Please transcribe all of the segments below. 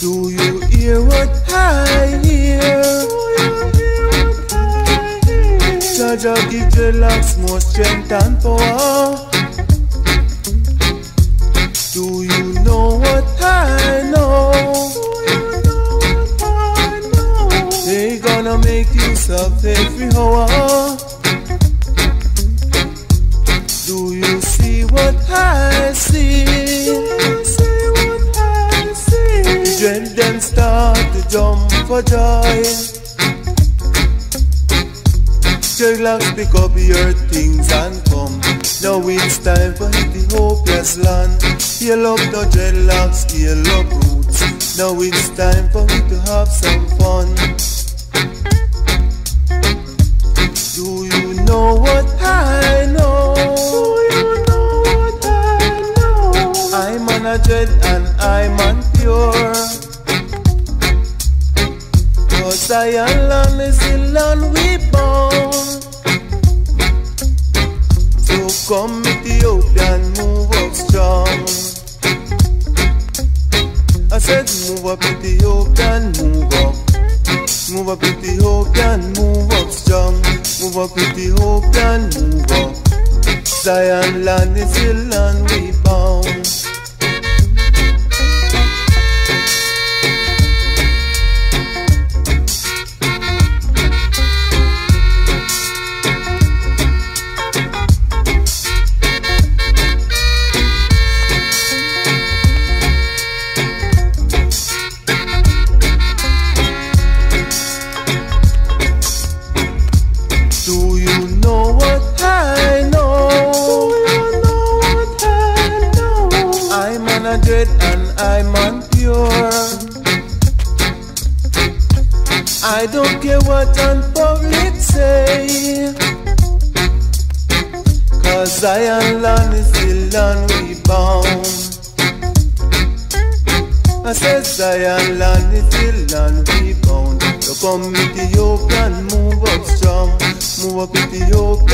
Do you hear what I hear? Jah Jah give the locks more strength and power. Do you know what I know? They gonna make use of every hour. Do you see what I see? Jump for joy. Dreadlocks pick up your things and come. Now it's time for Ethiopia's land. Scale up the dreadlocks, scale up roots. Now it's time for me to have some fun. Do you know what I know? Do you know what I'm on a dread and I'm on pure. Cause I land is the land we bound. So come Ethiopian, move up strong. I said move up Ethiopian, move up. Move up Ethiopian, move up strong. Move up Ethiopian, move up. Zion land is the land we bound. 100 and I'm unpure. I don't care what on public say. Cause Zion land is the land we bound. I said Zion land is the land we bound. the yoke and move up strong. Move up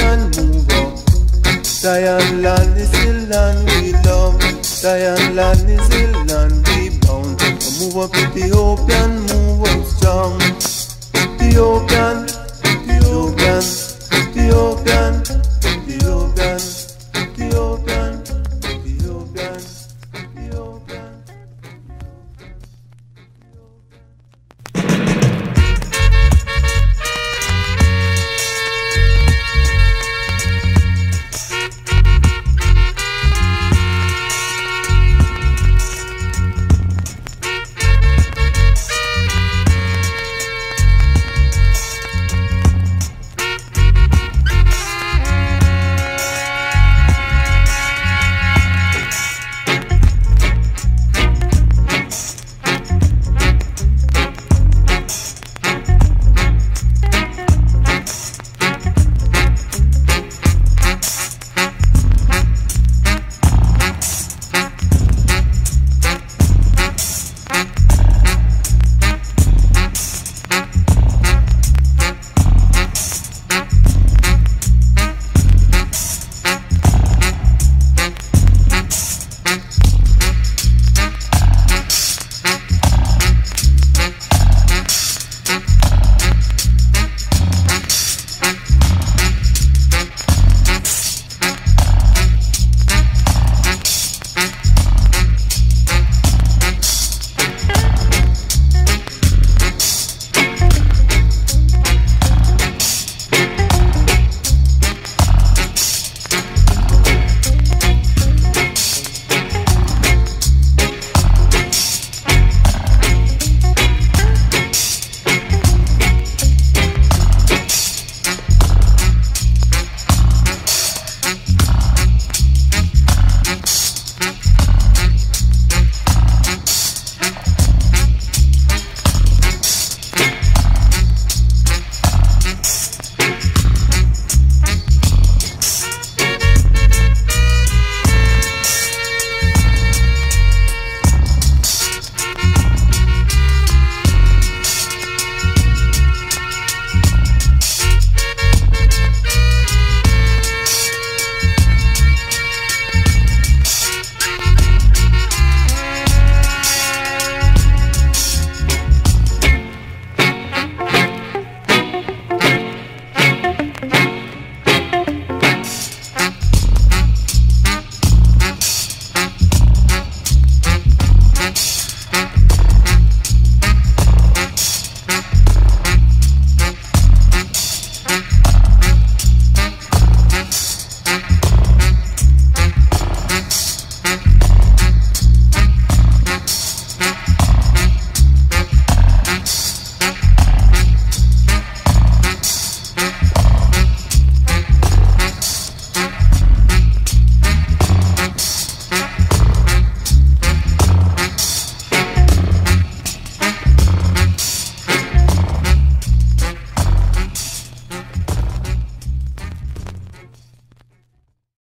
and move up. Zion land is the land we love. Zion land is the land we bound. Move up Ethiopian, move up strong.